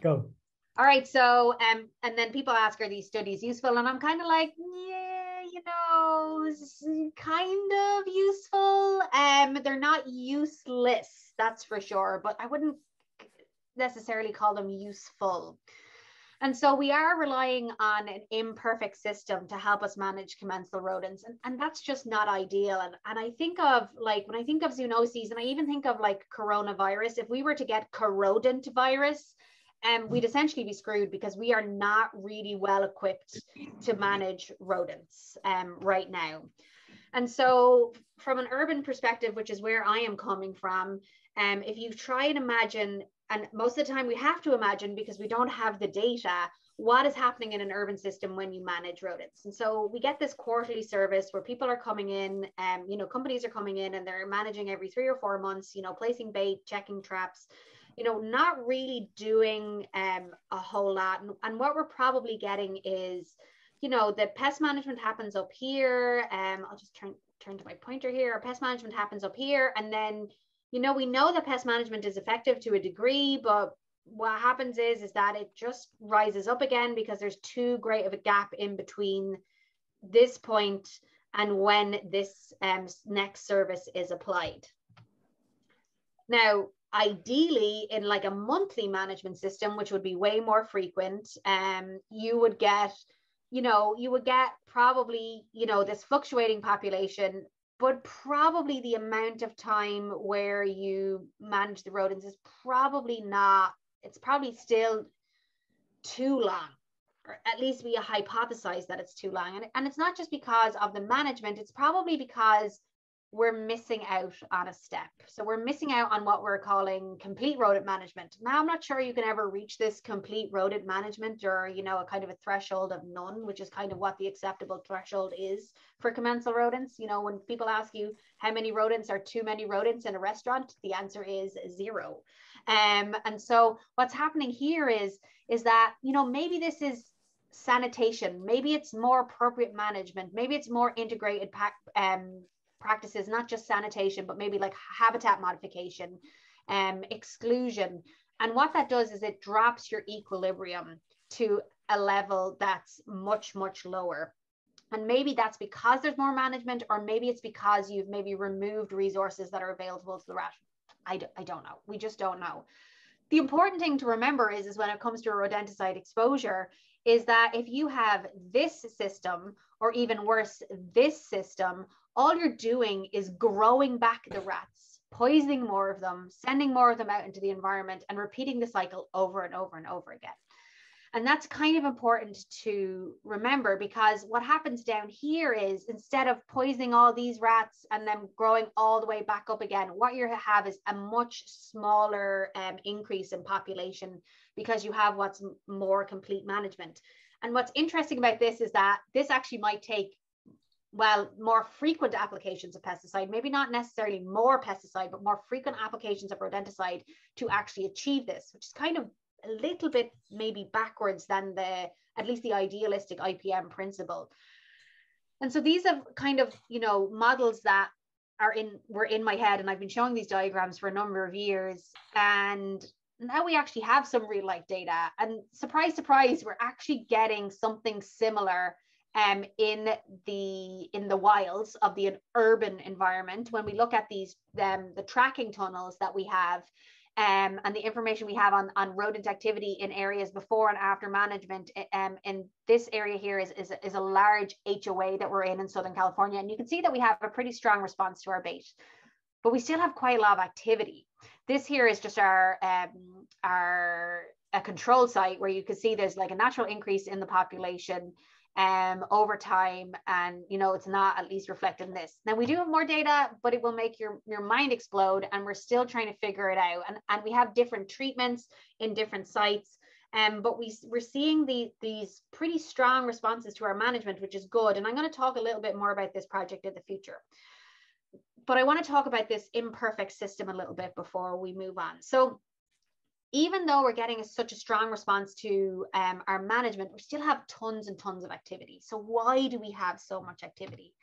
Go. All right. So, um, and then people ask, are these studies useful? And I'm kind of like, yeah, you know, kind of useful. Um, they're not useless, that's for sure. But I wouldn't necessarily call them useful. And so we are relying on an imperfect system to help us manage commensal rodents. And, and that's just not ideal. And, and I think of like, when I think of zoonoses, and I even think of like coronavirus, if we were to get corrodent virus, um, we'd essentially be screwed because we are not really well equipped to manage rodents um, right now. And so, from an urban perspective, which is where I am coming from, um, if you try and imagine and most of the time we have to imagine because we don't have the data what is happening in an urban system when you manage rodents and so we get this quarterly service where people are coming in and um, you know companies are coming in and they're managing every three or four months you know placing bait checking traps you know not really doing um, a whole lot. And, and what we're probably getting is you know the pest management happens up here. Um, i'll just turn turn to my pointer here. Pest management happens up here. And then you know, we know that pest management is effective to a degree, but what happens is is that it just rises up again because there's too great of a gap in between this point and when this um, next service is applied. Now, ideally, in like a monthly management system, which would be way more frequent, um, you would get, you know, you would get probably, you know, this fluctuating population but probably the amount of time where you manage the rodents is probably not it's probably still too long or at least we hypothesize that it's too long. And, and it's not just because of the management it's probably because we're missing out on a step. So we're missing out on what we're calling complete rodent management. Now I'm not sure you can ever reach this complete rodent management or you know a kind of a threshold of none, which is kind of what the acceptable threshold is for commensal rodents. You know, when people ask you how many rodents are too many rodents in a restaurant, the answer is zero. Um, and so what's happening here is is that you know maybe this is sanitation maybe it's more appropriate management maybe it's more integrated pack, um, practices, not just sanitation, but maybe like habitat modification, um, exclusion. And what that does is it drops your equilibrium to a level that's much, much lower. And maybe that's because there's more management, or maybe it's because you've maybe removed resources that are available to the rat. I d- I don't know. We just don't know. The important thing to remember is, is when it comes to a rodenticide exposure, is that if you have this system, or even worse, this system, all you're doing is growing back the rats, poisoning more of them, sending more of them out into the environment, and repeating the cycle over and over and over again. And that's kind of important to remember because what happens down here is instead of poisoning all these rats and then growing all the way back up again, what you have is a much smaller um, increase in population because you have what's more complete management. And what's interesting about this is that this actually might take well, more frequent applications of pesticide, maybe not necessarily more pesticide, but more frequent applications of rodenticide to actually achieve this, which is kind of a little bit maybe backwards than the at least the idealistic IPM principle. And so these are kind of, you know, models that are in were in my head and I've been showing these diagrams for a number of years and now we actually have some real life data and surprise surprise we're actually getting something similar um, in the in the wilds of the urban environment when we look at these um, the tracking tunnels that we have um, and the information we have on, on rodent activity in areas before and after management um, in this area here is, is, is a large HOA that we're in in Southern California. And you can see that we have a pretty strong response to our bait, but we still have quite a lot of activity. This here is just our, um, our a control site where you can see there's like a natural increase in the population um, over time and you know it's not at least reflected in this. Now we do have more data but it will make your your mind explode and we're still trying to figure it out. And, and we have different treatments in different sites um, but we, we're seeing the, these pretty strong responses to our management which is good. And i'm going to talk a little bit more about this project in the future. But i want to talk about this imperfect system a little bit before we move on. So even though we're getting a, such a strong response to um, our management, we still have tons and tons of activity. So why do we have so much activity?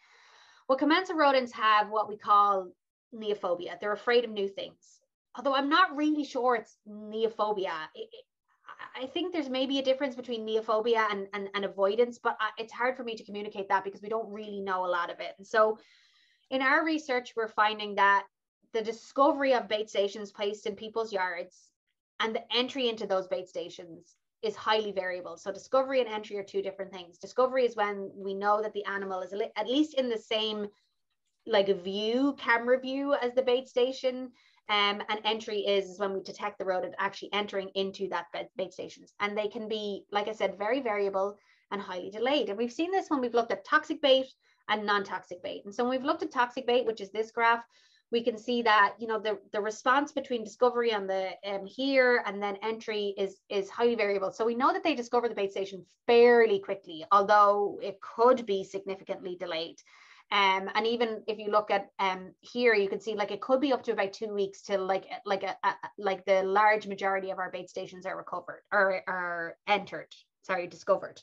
Well, commensal rodents have what we call neophobia. They're afraid of new things. Although I'm not really sure it's neophobia. It, it, I think there's maybe a difference between neophobia and, and, and avoidance, but it's hard for me to communicate that because we don't really know a lot of it. And so in our research, we're finding that the discovery of bait stations placed in people's yards and the entry into those bait stations is highly variable. So discovery and entry are two different things. Discovery is when we know that the animal is at least in the same like view, camera view as the bait station. Um, and entry is when we detect the rodent actually entering into that bait stations. And they can be, like I said, very variable and highly delayed. And we've seen this when we've looked at toxic bait and non-toxic bait. And so when we've looked at toxic bait, which is this graph, we can see that you know the, the response between discovery on the um, here and then entry is is highly variable. So we know that they discover the bait station fairly quickly, although it could be significantly delayed. Um, and even if you look at um, here, you can see like it could be up to about two weeks till like like a, a like the large majority of our bait stations are recovered or are entered, sorry, discovered.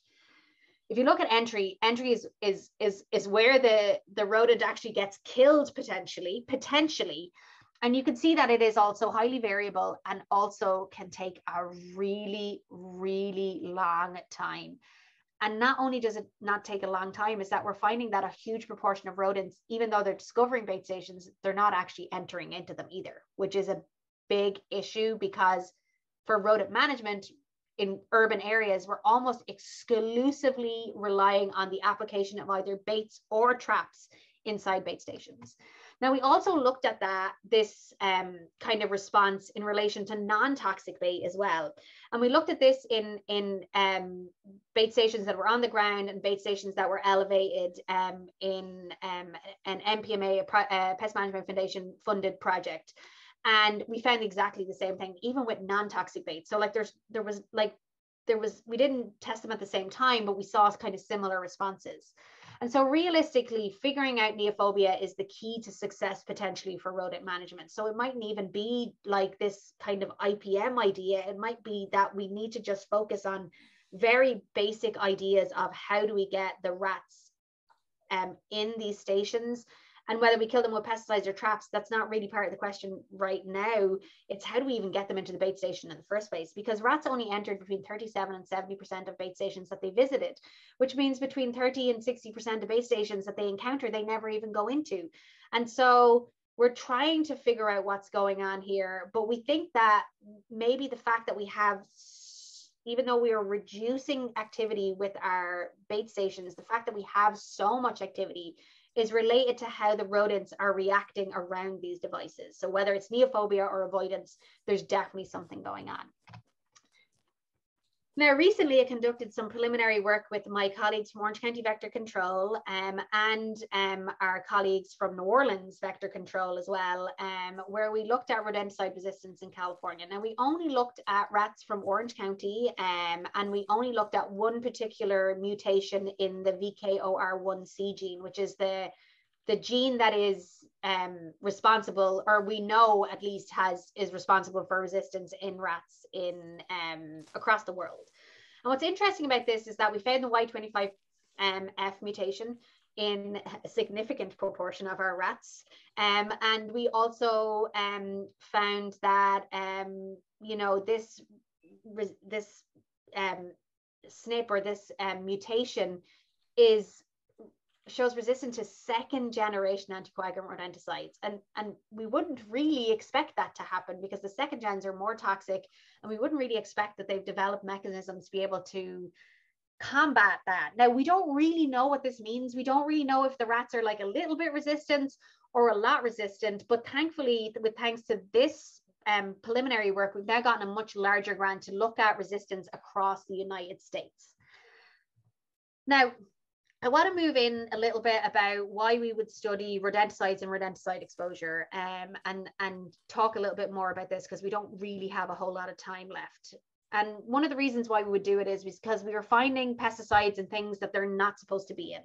If you look at entry, entry is is is is where the the rodent actually gets killed potentially, potentially. And you can see that it is also highly variable and also can take a really, really long time. And not only does it not take a long time, is that we're finding that a huge proportion of rodents, even though they're discovering bait stations, they're not actually entering into them either, which is a big issue because for rodent management in urban areas, we're almost exclusively relying on the application of either baits or traps inside bait stations. Now, we also looked at that, this um, kind of response in relation to non-toxic bait as well. And we looked at this in, in um, bait stations that were on the ground and bait stations that were elevated um, in um, an NPMA, a, a Pest Management Foundation funded project. And we found exactly the same thing, even with non-toxic baits So like there's, there was like, there was, we didn't test them at the same time, but we saw kind of similar responses. And so realistically, figuring out neophobia is the key to success potentially for rodent management. So it mightn't even be like this kind of IPM idea. It might be that we need to just focus on very basic ideas of how do we get the rats um, in these stations and whether we kill them with pesticides or traps, that's not really part of the question right now. It's how do we even get them into the bait station in the first place? Because rats only entered between 37 and 70% of bait stations that they visited, which means between 30 and 60% of bait stations that they encounter, they never even go into. And so we're trying to figure out what's going on here, but we think that maybe the fact that we have even though we are reducing activity with our bait stations, the fact that we have so much activity is related to how the rodents are reacting around these devices. So whether it's neophobia or avoidance, there's definitely something going on. Now, recently I conducted some preliminary work with my colleagues from Orange County Vector Control um, and um, our colleagues from New Orleans Vector Control as well, um, where we looked at rodenticide resistance in California. Now, we only looked at rats from Orange County um, and we only looked at one particular mutation in the VKORC1 gene, which is the, the gene that is um, responsible, or we know at least has is responsible for resistance in rats in um, across the world. And what's interesting about this is that we found the Y25F um, mutation in a significant proportion of our rats. Um, and we also um, found that, um, you know, this, this um, SNP or this um, mutation is shows resistance to second generation anticoagulant rodenticides. And, and we wouldn't really expect that to happen because the second gens are more toxic and we wouldn't really expect that they've developed mechanisms to be able to combat that. Now, we don't really know what this means. We don't really know if the rats are like a little bit resistant or a lot resistant, but thankfully, with thanks to this um, preliminary work, we've now gotten a much larger grant to look at resistance across the United States. Now, I want to move in a little bit about why we would study rodenticides and rodenticide exposure um, and, and talk a little bit more about this because we don't really have a whole lot of time left. And one of the reasons why we would do it is because we were finding pesticides and things that they're not supposed to be in.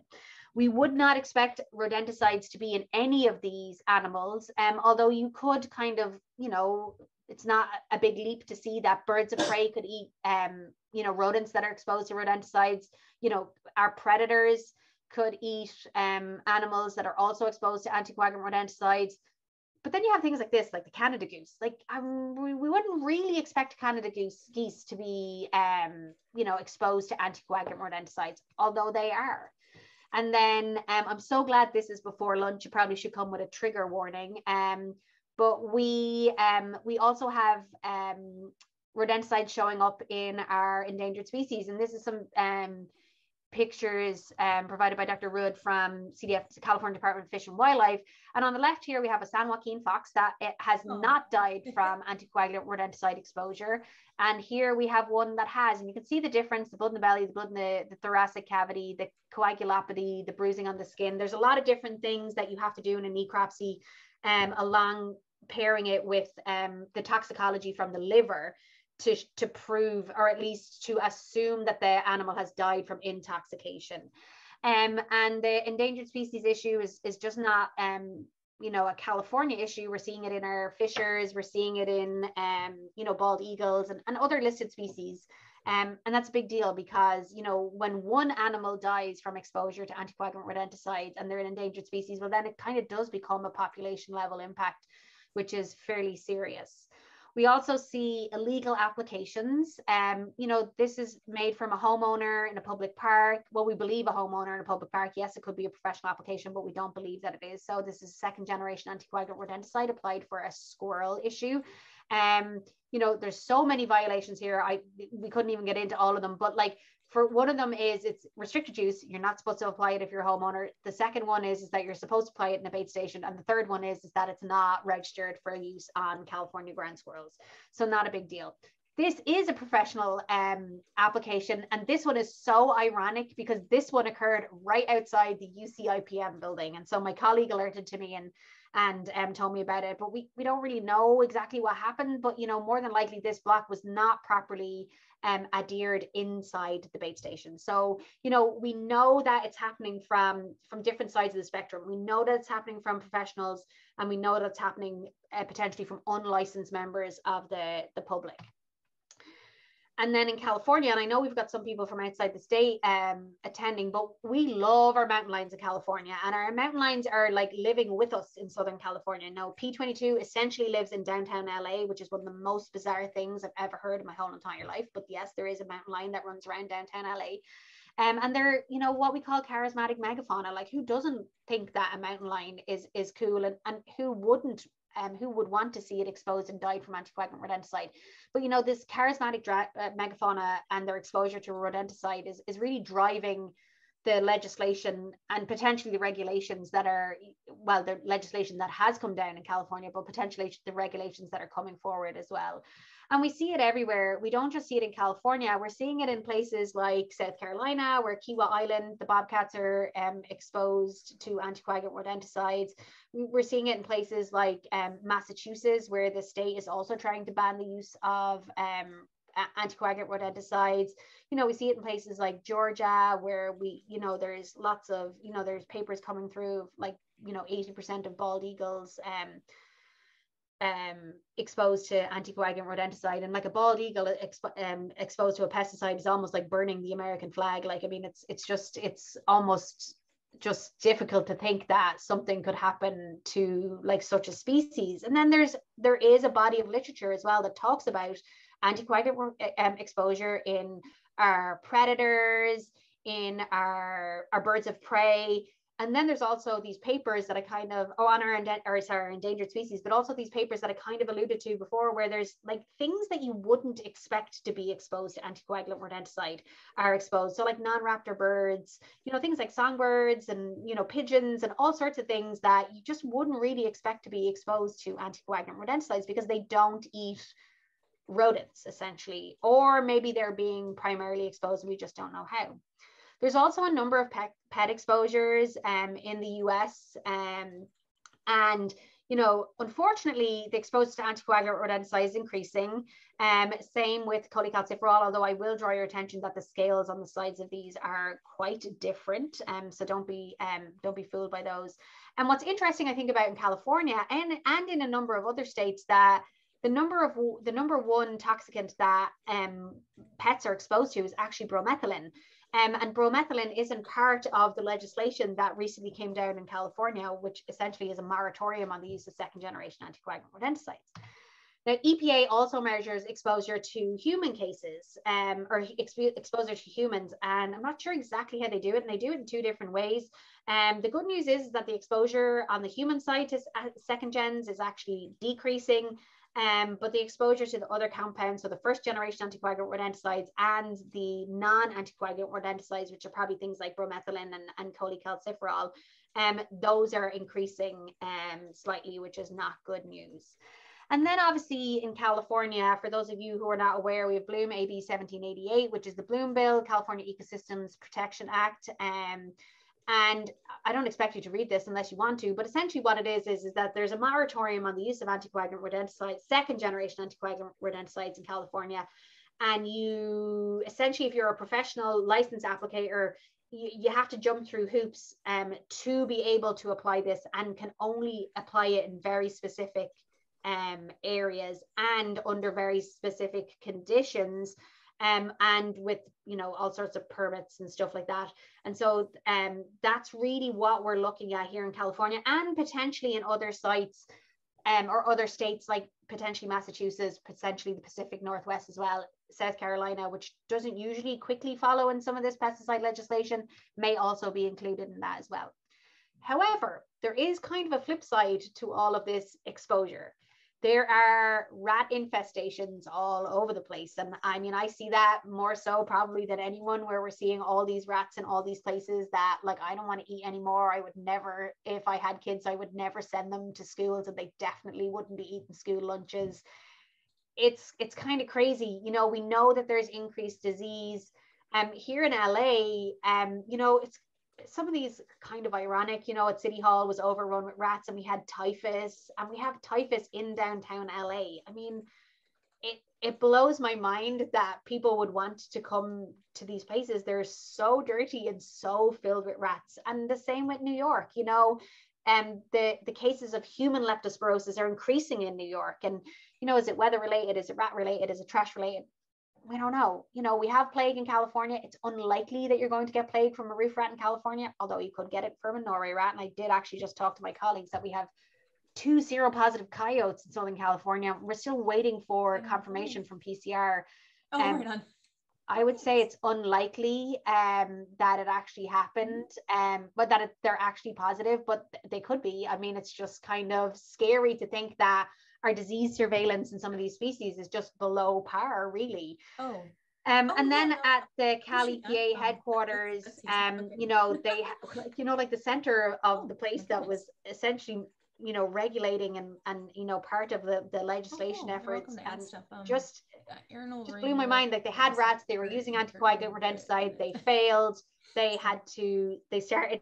We would not expect rodenticides to be in any of these animals, um, although you could kind of, you know, it's not a big leap to see that birds of prey could eat um, you know rodents that are exposed to rodenticides you know our predators could eat um, animals that are also exposed to anticoagulant rodenticides but then you have things like this, like the Canada goose. Like um, we, we wouldn't really expect Canada goose geese to be, um, you know, exposed to anticoagulant rodenticides, although they are. And then um, I'm so glad this is before lunch. You probably should come with a trigger warning. Um, but we um, we also have um, rodenticides showing up in our endangered species, and this is some um, pictures um, provided by Dr. Rudd from CDF, California Department of Fish and Wildlife. And on the left here, we have a San Joaquin fox that it has oh. not died from anticoagulant rodenticide exposure. And here we have one that has, and you can see the difference, the blood in the belly, the blood in the, the thoracic cavity, the coagulopathy, the bruising on the skin. There's a lot of different things that you have to do in a necropsy um, along pairing it with um, the toxicology from the liver to, to prove or at least to assume that the animal has died from intoxication. Um, and the endangered species issue is, is just not um, you know a California issue. We're seeing it in our fishers, we're seeing it in um, you know bald eagles and, and other listed species. Um, and that's a big deal because you know when one animal dies from exposure to anticoagulant rodenticides and they're an endangered species, well then it kind of does become a population level impact, which is fairly serious. We also see illegal applications. Um, you know, this is made from a homeowner in a public park. Well, we believe a homeowner in a public park. Yes, it could be a professional application, but we don't believe that it is. So this is second generation anticoagulant rodenticide applied for a squirrel issue. Um, you know, there's so many violations here. I we couldn't even get into all of them, but like for one of them is it's restricted use. You're not supposed to apply it if you're a homeowner. The second one is, is that you're supposed to apply it in a bait station. And the third one is, is that it's not registered for use on California ground squirrels. So not a big deal. This is a professional um, application. And this one is so ironic because this one occurred right outside the UCIPM building. And so my colleague alerted to me and and um, told me about it. But we, we don't really know exactly what happened. But, you know, more than likely this block was not properly um, adhered inside the bait station. So, you know, we know that it's happening from, from different sides of the spectrum. We know that it's happening from professionals and we know that it's happening uh, potentially from unlicensed members of the, the public and then in California, and I know we've got some people from outside the state um, attending, but we love our mountain lions in California, and our mountain lions are like living with us in Southern California. Now, P22 essentially lives in downtown LA, which is one of the most bizarre things I've ever heard in my whole entire life. But yes, there is a mountain lion that runs around downtown LA. Um, and they're, you know, what we call charismatic megafauna. Like, who doesn't think that a mountain lion is is cool, and and who wouldn't um, who would want to see it exposed and died from anticoagulant rodenticide. But you know, this charismatic dra- uh, megafauna and their exposure to rodenticide is, is really driving the legislation and potentially the regulations that are well the legislation that has come down in california but potentially the regulations that are coming forward as well and we see it everywhere. We don't just see it in California, we're seeing it in places like South Carolina, where Kiawah Island, the bobcats are um, exposed to anticoagulant rodenticides. We're seeing it in places like um, Massachusetts, where the state is also trying to ban the use of um, anticoagulant rodenticides. You know, we see it in places like Georgia, where we, you know, there's lots of, you know, there's papers coming through like, you know, 80% of bald eagles um, um, exposed to anticoagulant rodenticide and like a bald eagle um, exposed to a pesticide is almost like burning the American flag. Like, I mean, it's, it's just, it's almost just difficult to think that something could happen to like such a species. And then there's, there is a body of literature as well that talks about anticoagulant um, exposure in our predators, in our, our birds of prey, and then there's also these papers that I kind of oh on our or sorry endangered species, but also these papers that I kind of alluded to before, where there's like things that you wouldn't expect to be exposed to anticoagulant rodenticide are exposed. So like non-raptor birds, you know, things like songbirds and you know pigeons and all sorts of things that you just wouldn't really expect to be exposed to anticoagulant rodenticides because they don't eat rodents essentially, or maybe they're being primarily exposed and we just don't know how. There's also a number of pet, pet exposures um, in the US. Um, and, you know, unfortunately, the exposure to anticoagulant rodenticide is increasing. Um, same with cholecalciferol, although I will draw your attention that the scales on the sides of these are quite different. Um, so don't be um, don't be fooled by those. And what's interesting, I think, about in California and, and in a number of other states that the number of the number one toxicant that um, pets are exposed to is actually bromethalin. Um, and bromethalin isn't part of the legislation that recently came down in California, which essentially is a moratorium on the use of second generation anticoagulant rodenticides. Now, EPA also measures exposure to human cases um, or exp exposure to humans, and I'm not sure exactly how they do it, and they do it in two different ways. Um, the good news is that the exposure on the human side to second gens is actually decreasing, um, but the exposure to the other compounds, so the first generation anticoagulant rodenticides and the non-anticoagulant rodenticides, which are probably things like bromethalin and, and cholecalciferol, um, those are increasing um, slightly, which is not good news. And then obviously in California, for those of you who are not aware, we have Bloom AB 1788, which is the Bloom Bill, California Ecosystems Protection Act. Um, and I don't expect you to read this unless you want to, but essentially what it is, is, is that there's a moratorium on the use of anticoagulant rodenticides, second generation anticoagulant rodenticides in California. And you essentially, if you're a professional license applicator, you, you have to jump through hoops um, to be able to apply this and can only apply it in very specific um, areas and under very specific conditions um, and with you know all sorts of permits and stuff like that. And so um, that's really what we're looking at here in california and potentially in other sites um, or other states like potentially massachusetts potentially the pacific northwest as well south carolina which doesn't usually quickly follow in some of this pesticide legislation may also be included in that as well. However there is kind of a flip side to all of this exposure there are rat infestations all over the place. And I mean, I see that more so probably than anyone where we're seeing all these rats in all these places that like I don't want to eat anymore. I would never, if I had kids, I would never send them to schools and they definitely wouldn't be eating school lunches. It's it's kind of crazy. You know, we know that there's increased disease. Um, here in LA, um, you know, it's some of these kind of ironic, you know, at City Hall was overrun with rats and we had typhus and we have typhus in downtown LA. I mean, it it blows my mind that people would want to come to these places. They're so dirty and so filled with rats. And the same with New York, you know, and um, the the cases of human leptospirosis are increasing in New York. And you know, is it weather related? Is it rat related? Is it trash related? We don't know. You know, we have plague in California. It's unlikely that you're going to get plague from a roof rat in California, although you could get it from a Norway rat. And I did actually just talk to my colleagues that we have two seropositive coyotes in Southern California. We're still waiting for oh, confirmation from PCR. Oh, um, right on. I would say it's unlikely um, that it actually happened, um, but that it, they're actually positive, but they could be. I mean, it's just kind of scary to think that our disease surveillance in some of these species is just below par, really. Oh. Um, oh, and then yeah, at the CalEPA headquarters, um, you know, they, you know, like the center of oh, the place that was essentially, you know, regulating and, and you know, part of the, the legislation oh, efforts and um, just, just blew my mind. Like they had rats, they were using anticoagulant rodenticide, they failed, they had to, they started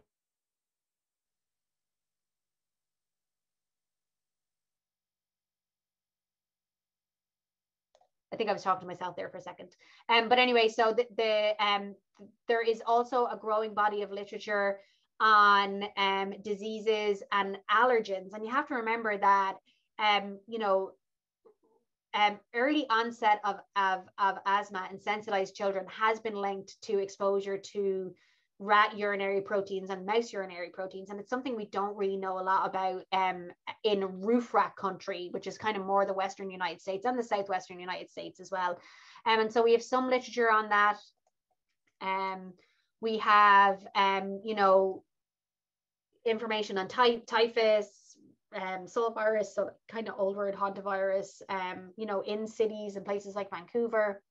I think I was talking to myself there for a second. Um, but anyway, so the, the um, there is also a growing body of literature on um, diseases and allergens, and you have to remember that um, you know um, early onset of, of, of asthma in sensitized children has been linked to exposure to rat urinary proteins and mouse urinary proteins. And it's something we don't really know a lot about um, in roof rat country, which is kind of more the Western United States and the Southwestern United States as well. Um, and so we have some literature on that. Um, we have, um, you know, information on ty- typhus, um, Seoul virus, so kind of old word hantavirus, um, you know, in cities and places like Vancouver.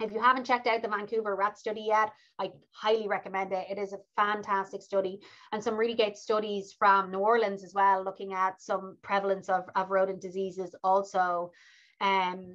If you haven't checked out the Vancouver rat study yet, I highly recommend it. It is a fantastic study and some really great studies from New Orleans as well, looking at some prevalence of, of rodent diseases also. Um,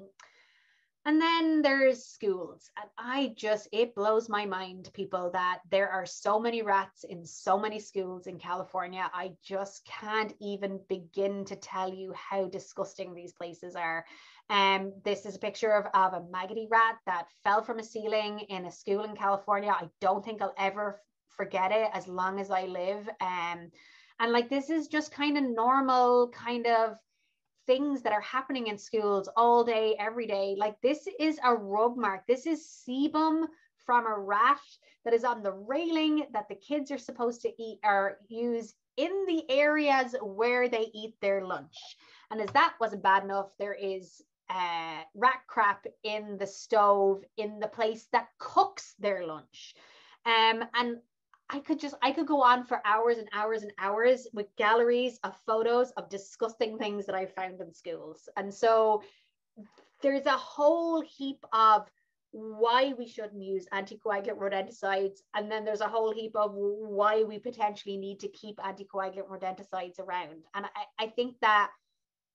and then there's schools. And I just, it blows my mind, people, that there are so many rats in so many schools in California. I just can't even begin to tell you how disgusting these places are. Um, this is a picture of, of a maggoty rat that fell from a ceiling in a school in California. I don't think I'll ever forget it as long as I live. Um, and like this is just kind of normal kind of things that are happening in schools all day, every day. Like this is a rub mark. This is sebum from a rat that is on the railing that the kids are supposed to eat or use in the areas where they eat their lunch. And as that wasn't bad enough, there is uh, rat crap in the stove in the place that cooks their lunch. Um, and I could just I could go on for hours and hours and hours with galleries of photos of disgusting things that I found in schools. And so there's a whole heap of why we shouldn't use anticoagulant rodenticides. And then there's a whole heap of why we potentially need to keep anticoagulant rodenticides around. And I, I think that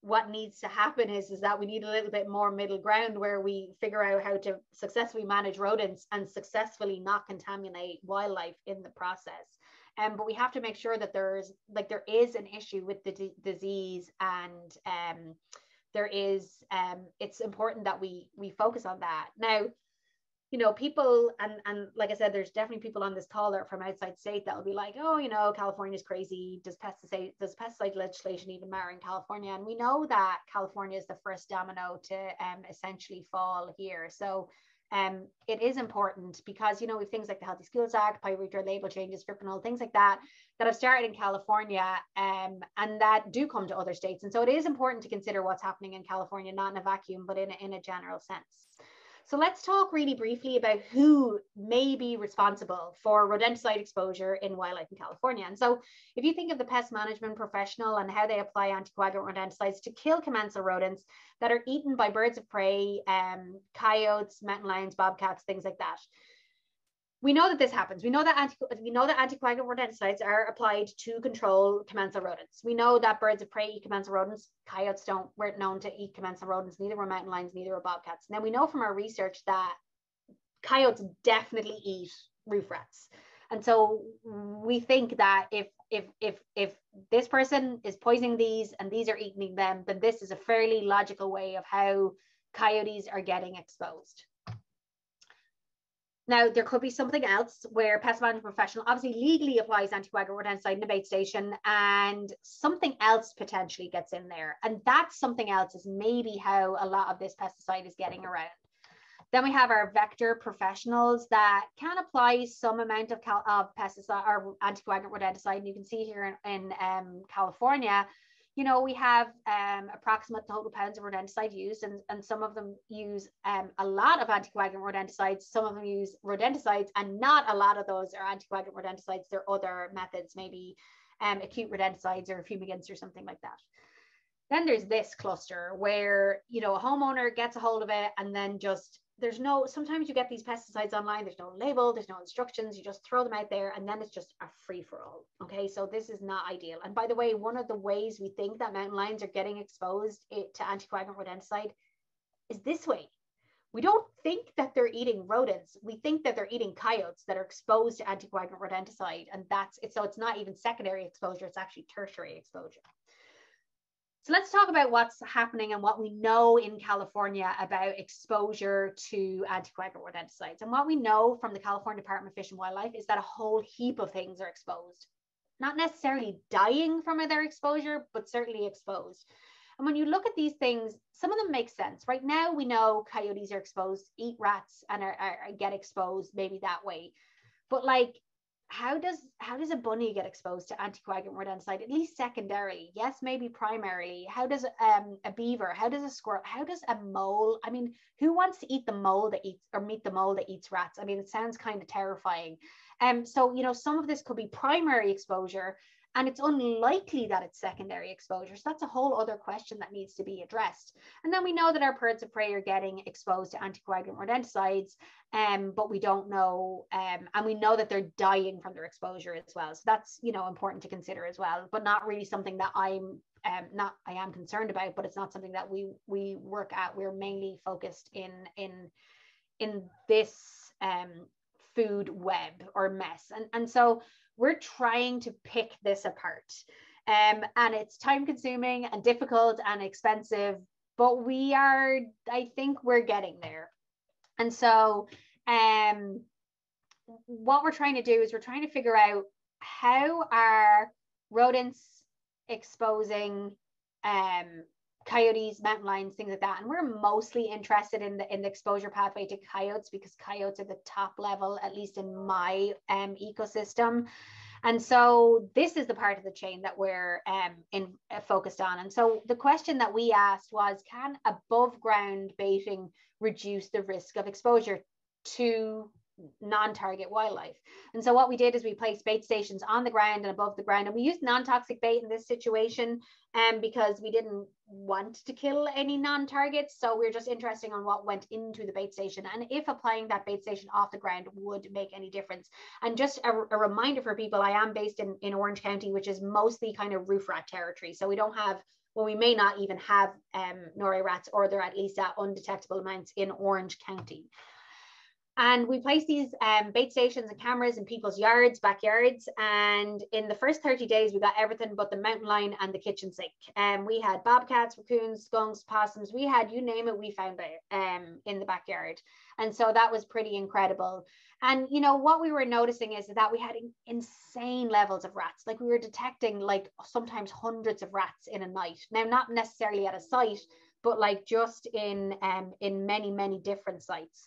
what needs to happen is, is that we need a little bit more middle ground where we figure out how to successfully manage rodents and successfully not contaminate wildlife in the process. Um, but we have to make sure that there's like there is an issue with the d- disease and um, there is um, it's important that we we focus on that now you know, people and and like I said, there's definitely people on this call that are from outside state that will be like, oh, you know, California's crazy. Does pesticide does pesticide legislation even matter in California? And we know that California is the first domino to um, essentially fall here. So um, it is important because you know with things like the Healthy Schools Act, pyrethroid label changes, fipronil, things like that that have started in California um, and that do come to other states. And so it is important to consider what's happening in California, not in a vacuum, but in a, in a general sense. So let's talk really briefly about who may be responsible for rodenticide exposure in wildlife in California. And so if you think of the pest management professional and how they apply anticoagulant rodenticides to kill commensal rodents that are eaten by birds of prey, um, coyotes, mountain lions, bobcats, things like that we know that this happens. We know that anti, we know that anticoagulant rodenticides are applied to control commensal rodents. We know that birds of prey eat commensal rodents. Coyotes don't weren't known to eat commensal rodents. Neither were mountain lions. Neither were bobcats. Now we know from our research that coyotes definitely eat roof rats, and so we think that if if if if this person is poisoning these and these are eating them, then this is a fairly logical way of how coyotes are getting exposed. Now, there could be something else where pest management professional obviously legally applies anticoagulant rodenticide in a bait station and something else potentially gets in there. And that something else is maybe how a lot of this pesticide is getting around. Then we have our vector professionals that can apply some amount of, cal- of pesticide or anticoagulant rodenticide. And you can see here in, in um, California, you know, we have um, approximate total pounds of rodenticide used, and, and some of them use um, a lot of anticoagulant rodenticides. Some of them use rodenticides, and not a lot of those are anticoagulant rodenticides. There are other methods, maybe um, acute rodenticides or fumigants or something like that. Then there's this cluster where, you know, a homeowner gets a hold of it and then just there's no sometimes you get these pesticides online there's no label there's no instructions you just throw them out there and then it's just a free for all okay? So this is not ideal. And by the way one of the ways we think that mountain lions are getting exposed eh, to anticoagulant rodenticide is this way. We don't think that they're eating rodents. We think that they're eating coyotes that are exposed to anticoagulant rodenticide and that's it so it's not even secondary exposure it's actually tertiary exposure so let's talk about what's happening and what we know in California about exposure to anticoagulant rodenticides. And what we know from the California Department of Fish and Wildlife is that a whole heap of things are exposed. Not necessarily dying from their exposure, but certainly exposed. And when you look at these things, some of them make sense. Right now, we know coyotes are exposed, eat rats, and are, are, get exposed maybe that way. But like how does how does a bunny get exposed to anticoagulant rodenticide at least secondarily yes maybe primarily how does um, a beaver how does a squirrel how does a mole i mean who wants to eat the mole that eats or meet the mole that eats rats? I mean it sounds kind of terrifying. Um so you know some of this could be primary exposure and it's unlikely that it's secondary exposure. So that's a whole other question that needs to be addressed. And then we know that our birds of prey are getting exposed to anticoagulant rodenticides, um, but we don't know, um, and we know that they're dying from their exposure as well. So that's you know important to consider as well, but not really something that I'm um, not I am concerned about, but it's not something that we we work at. We're mainly focused in in in this um, food web or mess, and and so we're trying to pick this apart. Um, and it's time consuming and difficult and expensive, but we are, I think we're getting there. And so, um, what we're trying to do is we're trying to figure out how are rodents exposing um, coyotes, mountain lions, things like that. And we're mostly interested in the in the exposure pathway to coyotes because coyotes are the top level, at least in my um, ecosystem. And so this is the part of the chain that we're um, in, uh, focused on. And so the question that we asked was, can above ground baiting reduce the risk of exposure to non-target wildlife. And so what we did is we placed bait stations on the ground and above the ground, and we used non-toxic bait in this situation, um, because we didn't want to kill any non-targets. So we are just interested on what went into the bait station and if applying that bait station off the ground would make any difference. And just a, a reminder for people, I am based in, in Orange County, which is mostly kind of roof rat territory. So we don't have well, we may not even have um, rats, or they're at least at undetectable amounts in Orange County. And we placed these um, bait stations and cameras in people's yards, backyards. And in the first 30 days, we got everything but the mountain lion and the kitchen sink. And um, we had bobcats, raccoons, skunks, possums. We had, you name it, we found it um, in the backyard. And so that was pretty incredible. And, you know, what we were noticing is that we had insane levels of rats. Like we were detecting like sometimes hundreds of rats in a night. Now, not necessarily at a site, but like just in um, in many, many different sites.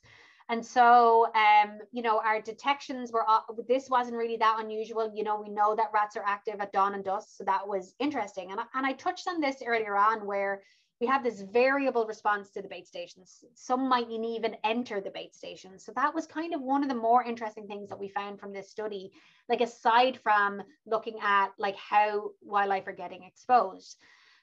And so, um, you know, our detections were, this wasn't really that unusual. You know, we know that rats are active at dawn and dusk. So that was interesting. And, and I touched on this earlier on where we have this variable response to the bait stations. Some might even enter the bait station. So that was kind of one of the more interesting things that we found from this study, like aside from looking at like how wildlife are getting exposed.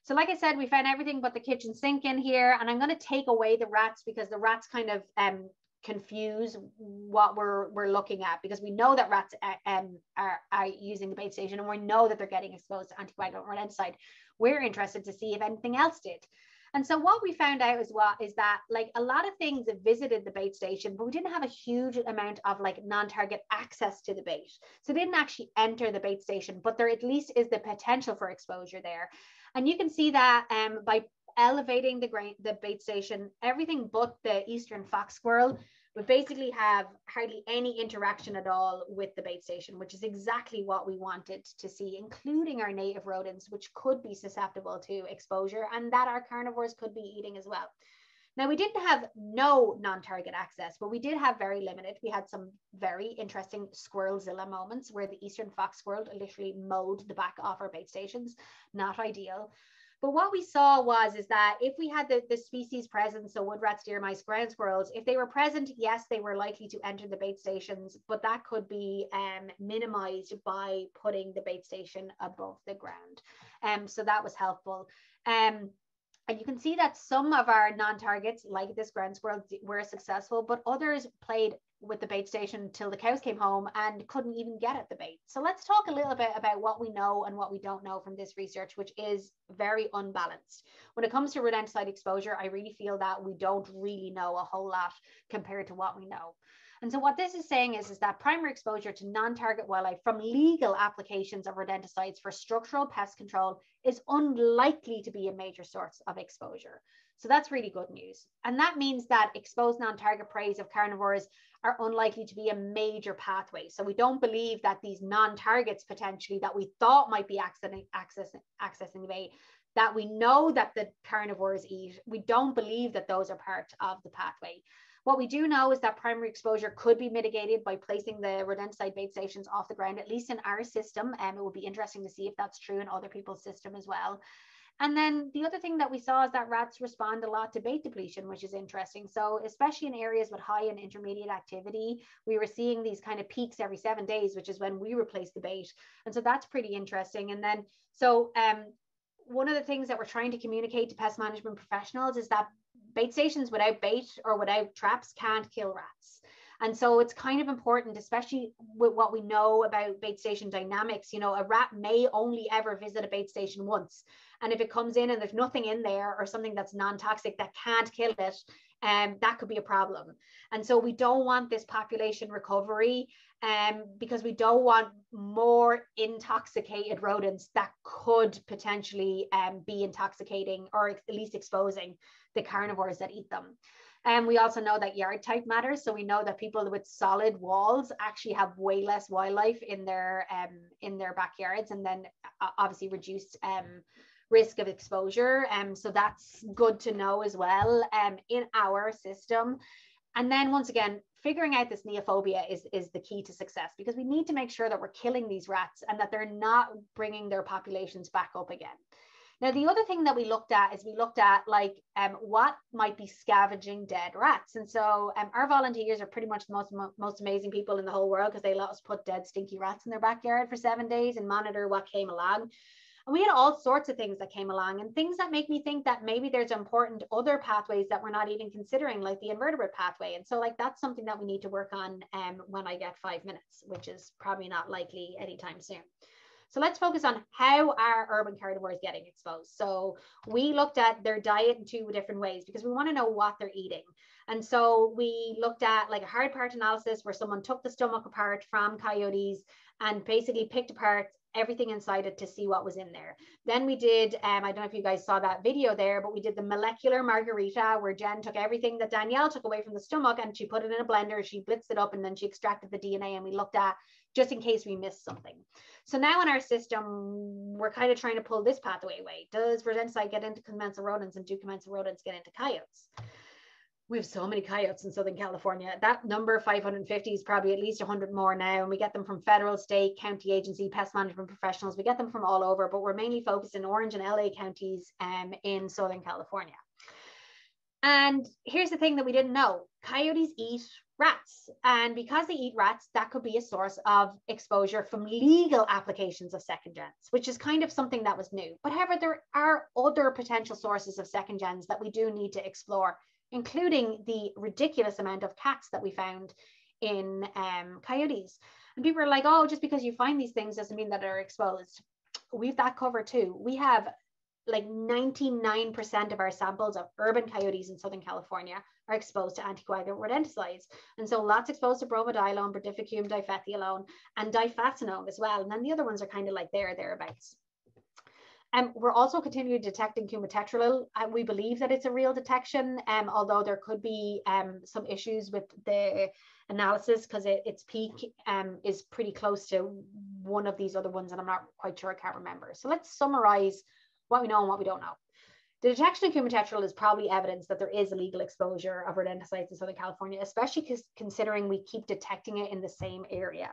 So like I said, we found everything but the kitchen sink in here and I'm going to take away the rats because the rats kind of um, confuse what we're we're looking at because we know that rats um, are, are using the bait station and we know that they're getting exposed to antibiotic rodenticide. We're interested to see if anything else did. And so what we found out as well is that like a lot of things have visited the bait station, but we didn't have a huge amount of like non-target access to the bait. So they didn't actually enter the bait station, but there at least is the potential for exposure there. And you can see that um, by elevating the grain, the bait station, everything but the eastern fox squirrel would basically have hardly any interaction at all with the bait station, which is exactly what we wanted to see, including our native rodents, which could be susceptible to exposure and that our carnivores could be eating as well. Now, we didn't have no non-target access, but we did have very limited. We had some very interesting squirrelzilla moments where the eastern fox squirrel literally mowed the back off our bait stations. Not ideal. But what we saw was is that if we had the, the species present, so wood rats, deer mice, ground squirrels, if they were present, yes, they were likely to enter the bait stations, but that could be um, minimized by putting the bait station above the ground. Um, so that was helpful. Um, and you can see that some of our non-targets, like this ground squirrel, were successful, but others played with the bait station until the cows came home and couldn't even get at the bait. So let's talk a little bit about what we know and what we don't know from this research, which is very unbalanced. When it comes to rodenticide exposure, I really feel that we don't really know a whole lot compared to what we know. And so what this is saying is, is that primary exposure to non-target wildlife from legal applications of rodenticides for structural pest control is unlikely to be a major source of exposure. So that's really good news. And that means that exposed non-target preys of carnivores are unlikely to be a major pathway. So we don't believe that these non-targets potentially that we thought might be accessing, accessing, accessing the bait, that we know that the carnivores eat, we don't believe that those are part of the pathway. What we do know is that primary exposure could be mitigated by placing the rodenticide bait stations off the ground, at least in our system. And um, it would be interesting to see if that's true in other people's system as well. And then the other thing that we saw is that rats respond a lot to bait depletion, which is interesting. So, especially in areas with high and intermediate activity, we were seeing these kind of peaks every seven days, which is when we replace the bait. And so that's pretty interesting. And then, so um, one of the things that we're trying to communicate to pest management professionals is that bait stations without bait or without traps can't kill rats. And so it's kind of important, especially with what we know about bait station dynamics. You know, a rat may only ever visit a bait station once. And if it comes in and there's nothing in there or something that's non-toxic that can't kill it, um, that could be a problem. And so we don't want this population recovery um, because we don't want more intoxicated rodents that could potentially um, be intoxicating or at least exposing the carnivores that eat them. And we also know that yard type matters. So we know that people with solid walls actually have way less wildlife in their um, in their backyards, and then uh, obviously reduced um, risk of exposure. Um, so that's good to know as well um, in our system. And then once again, figuring out this neophobia is, is the key to success because we need to make sure that we're killing these rats and that they're not bringing their populations back up again. Now, the other thing that we looked at is we looked at like um, what might be scavenging dead rats. And so um, our volunteers are pretty much the most, most amazing people in the whole world because they let us put dead, stinky rats in their backyard for seven days and monitor what came along. And we had all sorts of things that came along and things that make me think that maybe there's important other pathways that we're not even considering, like the invertebrate pathway. And so, like, that's something that we need to work on um, when I get five minutes, which is probably not likely anytime soon. So let's focus on how are urban carnivores getting exposed. So we looked at their diet in two different ways because we want to know what they're eating. And so we looked at like a hard part analysis where someone took the stomach apart from coyotes and basically picked apart everything inside it to see what was in there. Then we did, um, I don't know if you guys saw that video there, but we did the molecular margarita where Jen took everything that Danielle took away from the stomach and she put it in a blender, she blitzed it up and then she extracted the DNA and we looked at just in case we missed something. So now in our system, we're kind of trying to pull this pathway away. Does rodenticide get into commensal rodents and do commensal rodents get into coyotes? We have so many coyotes in Southern California. That number 550 is probably at least 100 more now. And we get them from federal, state, county agency, pest management professionals. We get them from all over, but we're mainly focused in Orange and LA counties um, in Southern California. And here's the thing that we didn't know coyotes eat rats. And because they eat rats, that could be a source of exposure from legal applications of second gens, which is kind of something that was new. But however, there are other potential sources of second gens that we do need to explore including the ridiculous amount of cats that we found in um, coyotes. And people are like, oh, just because you find these things doesn't mean that they're exposed. We've that covered too. We have like 99% of our samples of urban coyotes in Southern California are exposed to anticoagulant rodenticides. And so lots exposed to bromadiolone, brodifacoum, difethialone, and diphacinone as well. And then the other ones are kind of like there, thereabouts. Um, we're also continuing detecting coumatetralyl. Uh, we believe that it's a real detection, um, although there could be um, some issues with the analysis because it, its peak um, is pretty close to one of these other ones, and I'm not quite sure, I can't remember. So let's summarize what we know and what we don't know. The detection of coumatetralyl is probably evidence that there is illegal exposure of rodenticides in Southern California, especially considering we keep detecting it in the same area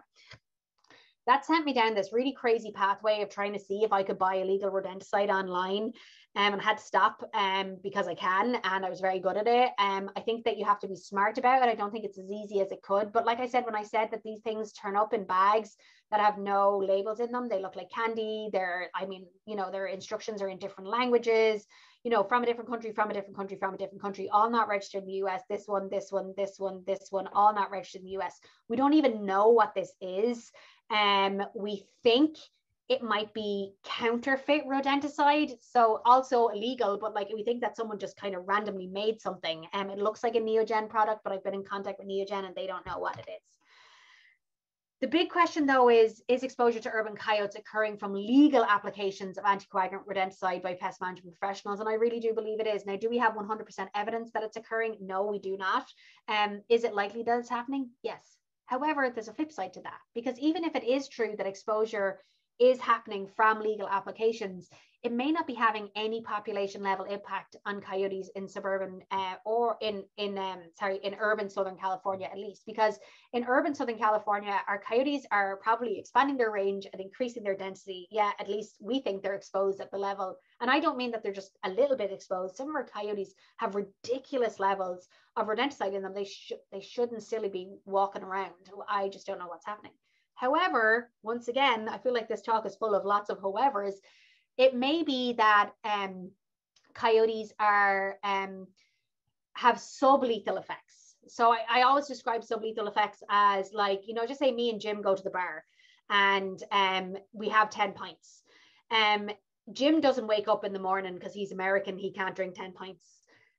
that sent me down this really crazy pathway of trying to see if I could buy illegal rodenticide online. Um, and had to stop um, because I can, and I was very good at it. Um, I think that you have to be smart about it. I don't think it's as easy as it could. But like I said, when I said that these things turn up in bags that have no labels in them, they look like candy. They're, I mean, you know, their instructions are in different languages you know, from a different country, from a different country, from a different country, all not registered in the US, this one, this one, this one, this one, all not registered in the US. We don't even know what this is. Um, we think it might be counterfeit rodenticide, so also illegal, but like we think that someone just kind of randomly made something. Um, it looks like a Neogen product, but I've been in contact with Neogen and they don't know what it is. The big question though is, is exposure to urban coyotes occurring from legal applications of anticoagulant rodenticide by pest management professionals? And I really do believe it is. Now, do we have 100% evidence that it's occurring? No, we do not. Um, is it likely that it's happening? Yes. However, there's a flip side to that because even if it is true that exposure is happening from legal applications, it may not be having any population level impact on coyotes in suburban uh, or in in um, sorry in urban Southern California at least because in urban Southern California our coyotes are probably expanding their range and increasing their density. Yeah, at least we think they're exposed at the level, and I don't mean that they're just a little bit exposed. Some of our coyotes have ridiculous levels of rodenticide in them. They should they shouldn't silly be walking around. I just don't know what's happening. However, once again, I feel like this talk is full of lots of however's it may be that um, coyotes are um, have sublethal effects. So I, I always describe sublethal effects as like, you know, just say me and Jim go to the bar and um, we have 10 pints. Um, Jim doesn't wake up in the morning because he's American, he can't drink 10 pints.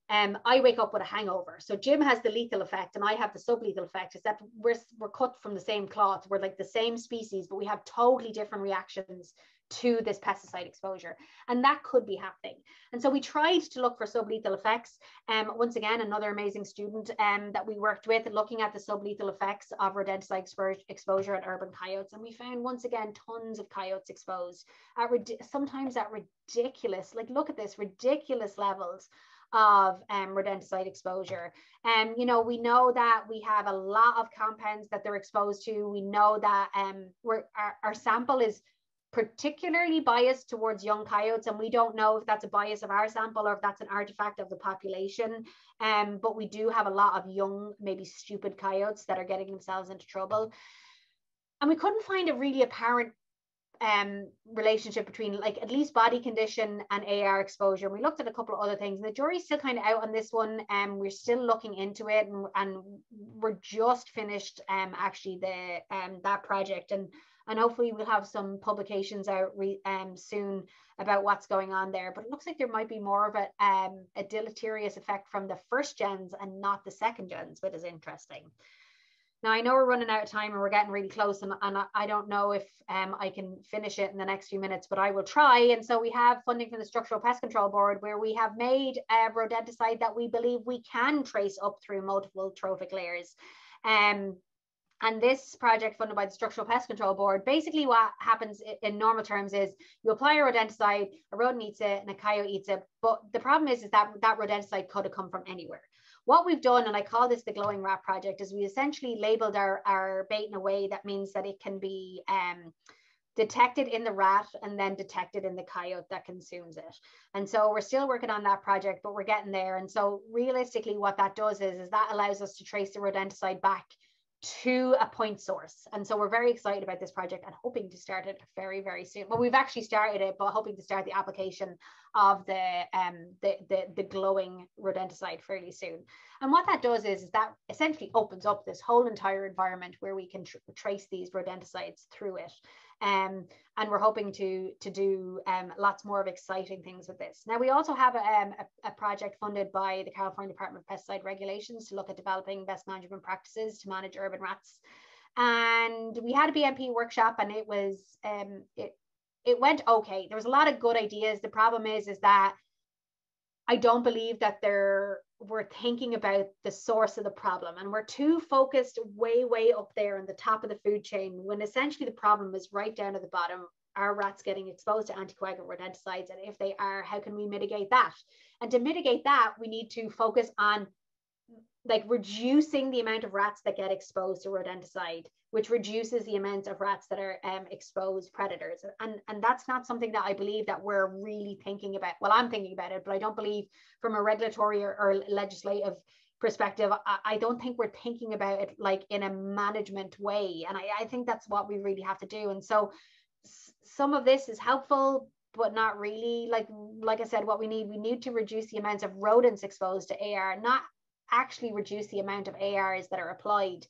Um, I wake up with a hangover. So Jim has the lethal effect and I have the sublethal effect, except we're, we're cut from the same cloth. We're like the same species, but we have totally different reactions to this pesticide exposure. And that could be happening. And so we tried to look for sublethal effects. Um, once again, another amazing student um, that we worked with looking at the sublethal effects of rodenticide exposure at urban coyotes. And we found once again tons of coyotes exposed at sometimes at ridiculous, like look at this, ridiculous levels of um, rodenticide exposure. And, um, you know, we know that we have a lot of compounds that they're exposed to. We know that um, we're, our, our sample is particularly biased towards young coyotes and we don't know if that's a bias of our sample or if that's an artifact of the population um, but we do have a lot of young maybe stupid coyotes that are getting themselves into trouble and we couldn't find a really apparent um, relationship between like at least body condition and AR exposure. We looked at a couple of other things, and the jury's still kind of out on this one. And um, we're still looking into it, and, and we're just finished um, actually the um, that project, and and hopefully we'll have some publications out re, um, soon about what's going on there. But it looks like there might be more of a um, a deleterious effect from the first gens and not the second gens, which is interesting. Now I know we're running out of time and we're getting really close, and, and I don't know if um, I can finish it in the next few minutes, but I will try. And so we have funding from the Structural Pest Control Board, where we have made a rodenticide that we believe we can trace up through multiple trophic layers. Um, and this project funded by the Structural Pest Control Board, basically what happens in normal terms is you apply a rodenticide, a rodent eats it, and a coyote eats it. But the problem is, is that that rodenticide could have come from anywhere. What we've done, and I call this the glowing rat project, is we essentially labeled our, our bait in a way that means that it can be um, detected in the rat and then detected in the coyote that consumes it. And so we're still working on that project, but we're getting there. And so realistically, what that does is, is that allows us to trace the rodenticide back to a point source. And so we're very excited about this project and hoping to start it very, very soon. Well, we've actually started it, but hoping to start the application of the um the the, the glowing rodenticide fairly soon. And what that does is, is that essentially opens up this whole entire environment where we can tr trace these rodenticides through it. Um, and we're hoping to to do um, lots more of exciting things with this. Now we also have a, um, a, a, project funded by the California Department of Pesticide Regulations to look at developing best management practices to manage urban rats. And we had a BMP workshop, and it was um, it it went okay. There was a lot of good ideas. The problem is is that I don't believe that there we're thinking about the source of the problem and we're too focused way way up there in the top of the food chain when essentially the problem is right down at the bottom are rats getting exposed to anticoagulant rodenticides and if they are how can we mitigate that? And to mitigate that we need to focus on like reducing the amount of rats that get exposed to rodenticide, which reduces the amount of rats that are um, exposed predators. And, and that's not something that I believe that we're really thinking about. Well, I'm thinking about it, but I don't believe from a regulatory or, or legislative perspective, I, I, don't think we're thinking about it like in a management way. And I, I think that's what we really have to do. And so some of this is helpful, but not really like like i said what we need we need to reduce the amounts of rodents exposed to ar not actually reduce the amount of ARs that are applied.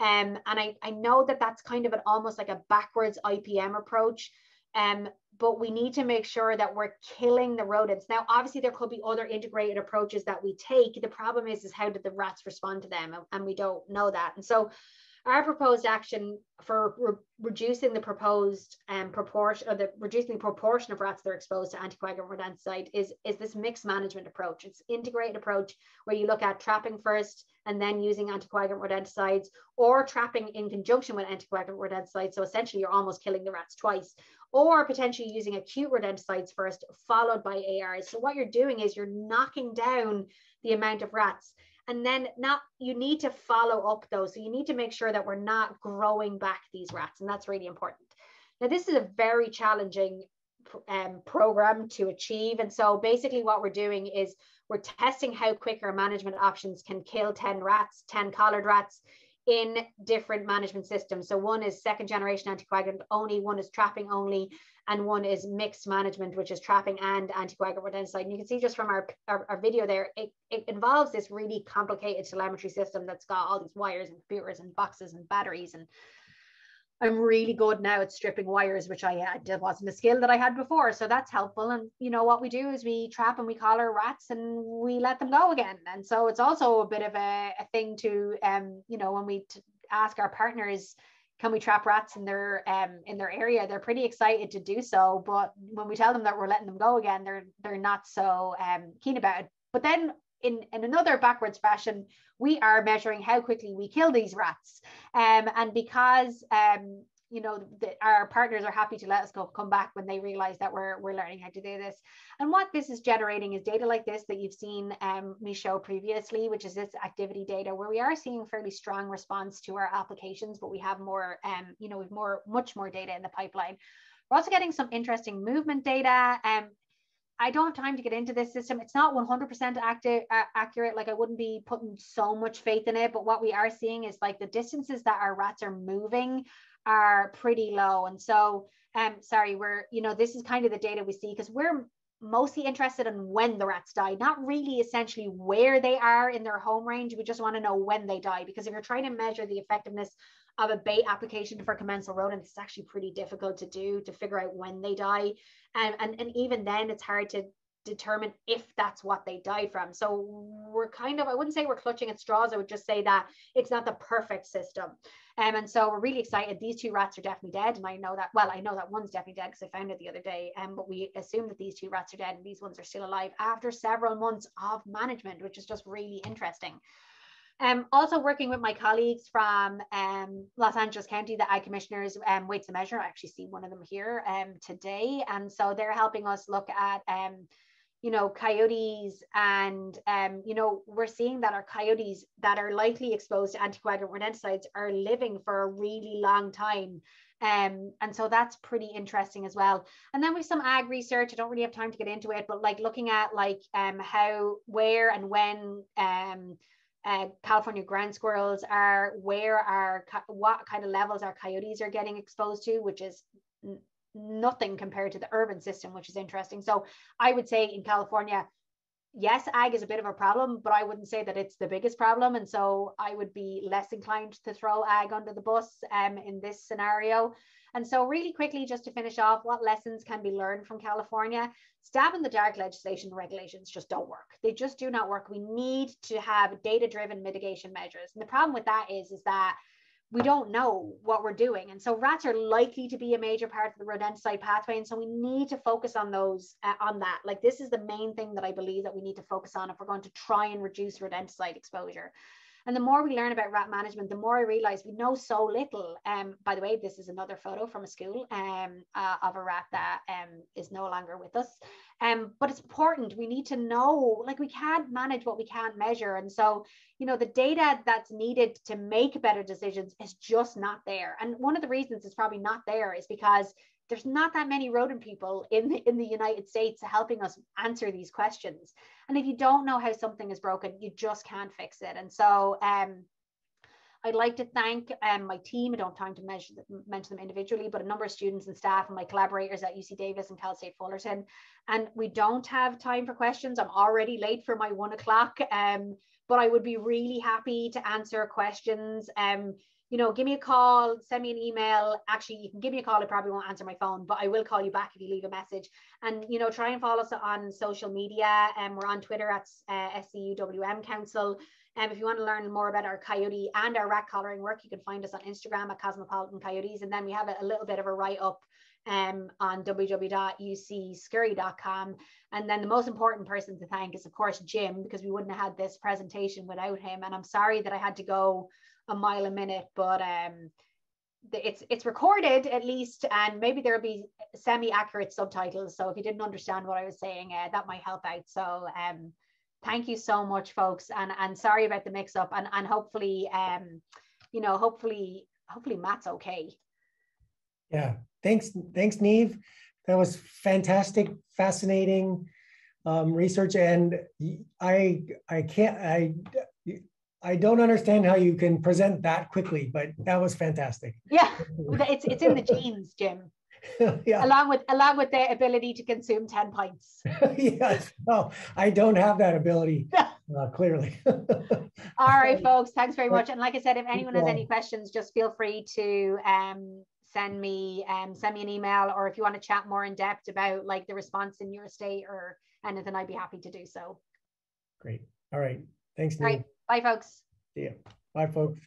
Um, and I, I know that that's kind of an almost like a backwards IPM approach. Um, but we need to make sure that we're killing the rodents. Now, obviously, there could be other integrated approaches that we take. The problem is, is how did the rats respond to them? And, and we don't know that. And so our proposed action for re reducing the proposed um, proportion or the reducing the proportion of rats that are exposed to anticoagulant rodenticide is, is this mixed management approach. It's integrated approach where you look at trapping first and then using anticoagulant rodenticides or trapping in conjunction with anticoagulant rodenticides. So essentially you're almost killing the rats twice or potentially using acute rodenticides first followed by ARs. So what you're doing is you're knocking down the amount of rats and then not you need to follow up those so you need to make sure that we're not growing back these rats and that's really important. Now this is a very challenging um, program to achieve. And so basically what we're doing is we're testing how quick our management options can kill 10 rats 10 collared rats in different management systems. So one is second generation anticoagulant only, one is trapping only, and one is mixed management, which is trapping and anticoagulant rodenticide. And you can see just from our, our, our, video there, it, it involves this really complicated telemetry system that's got all these wires and computers and boxes and batteries and I'm really good now at stripping wires, which I did wasn't a skill that I had before. So that's helpful. And you know what we do is we trap and we collar rats and we let them go again. And so it's also a bit of a, a thing to um, you know, when we ask our partners, can we trap rats in their um in their area they're pretty excited to do so but when we tell them that we're letting them go again they're they're not so um keen about it but then in, in another backwards fashion, we are measuring how quickly we kill these rats. Um, and because um, you know the, our partners are happy to let us go come back when they realize that we're we're learning how to do this and what this is generating is data like this that you've seen um, me show previously which is this activity data where we are seeing fairly strong response to our applications but we have more um, you know we've more much more data in the pipeline we're also getting some interesting movement data um, I don't have time to get into this system. It's not 100% active, uh, accurate. Like I wouldn't be putting so much faith in it. But what we are seeing is like the distances that our rats are moving are pretty low. And so, um, sorry, we're, you know, this is kind of the data we see because we're mostly interested in when the rats die, not really essentially where they are in their home range. We just want to know when they die because if you're trying to measure the effectiveness of a bait application for commensal rodents, it's actually pretty difficult to do to figure out when they die. Um, and, and even then, it's hard to determine if that's what they died from. So we're kind of, I wouldn't say we're clutching at straws. I would just say that it's not the perfect system. Um, and so we're really excited. These two rats are definitely dead. And I know that, well, I know that one's definitely dead because I found it the other day. Um, but we assume that these two rats are dead and these ones are still alive after several months of management, which is just really interesting. Um, also working with my colleagues from um, Los Angeles County, the Ag Commissioners, um, Weights and Measure. I actually see one of them here um, today. And so they're helping us look at, um, you know, coyotes. And, um, you know, we're seeing that our coyotes that are likely exposed to anticoagulant rodenticides are living for a really long time. Um, and so that's pretty interesting as well. And then with some ag research, I don't really have time to get into it, but like looking at like um, how, where and when um, uh, California ground squirrels are, where are, what kind of levels our coyotes are getting exposed to, which is nothing compared to the urban system, which is interesting. So I would say in California, yes, ag is a bit of a problem, but I wouldn't say that it's the biggest problem. And so I would be less inclined to throw ag under the bus um, in this scenario. And so, really quickly, just to finish off, what lessons can be learned from California? Stab in the dark legislation regulations just don't work. They just do not work. We need to have data driven mitigation measures. And the problem with that is, is that we don't know what we're doing. And so rats are likely to be a major part of the rodenticide pathway. And so we need to focus on those, uh, on that. Like this is the main thing that I believe that we need to focus on if we're going to try and reduce rodenticide exposure. And the more we learn about rat management, the more I realize we know so little. Um, by the way, this is another photo from a school um, uh, of a rat that um, is no longer with us. Um, but it's important. We need to know, like we can't manage what we can't measure. And so, you know, the data that's needed to make better decisions is just not there. And one of the reasons it's probably not there is because there's not that many rodent people in the, in the United States helping us answer these questions. And if you don't know how something is broken, you just can't fix it. And so um, I'd like to thank um, my team. I don't have time to measure, mention them individually, but a number of students and staff and my collaborators at UC Davis and Cal State Fullerton. And we don't have time for questions. I'm already late for my one o'clock, um, but I would be really happy to answer questions. Um, you know, give me a call, send me an email. Actually, you can give me a call. I probably won't answer my phone, but I will call you back if you leave a message. And, you know, try and follow us on social media. And um, we're on Twitter at uh, SCUWM Council. And um, if you want to learn more about our coyote and our rat collaring work, you can find us on Instagram at Cosmopolitan Coyotes. And then we have a, a little bit of a write up um, on www.ucscurry.com. And then the most important person to thank is, of course, Jim, because we wouldn't have had this presentation without him. And I'm sorry that I had to go a mile a minute, but um, it's it's recorded at least, and maybe there'll be semi-accurate subtitles. So if you didn't understand what I was saying, uh, that might help out. So um, thank you so much, folks, and and sorry about the mix-up, and and hopefully, um, you know, hopefully, hopefully Matt's okay. Yeah, thanks, thanks, Niamh. That was fantastic, fascinating um, research, and I I can't I I don't understand how you can present that quickly, but that was fantastic. Yeah, it's it's in the genes, Jim. yeah. Along with along with the ability to consume 10 pints. yes. No, I don't have that ability. Uh, clearly. All right, folks. Thanks very much. And like I said, if anyone has any questions, just feel free to um, send me um, send me an email, or if you want to chat more in depth about like the response in your state or anything, I'd be happy to do so. Great. All right. Thanks, Nate. Bye, folks. See ya. Bye, folks.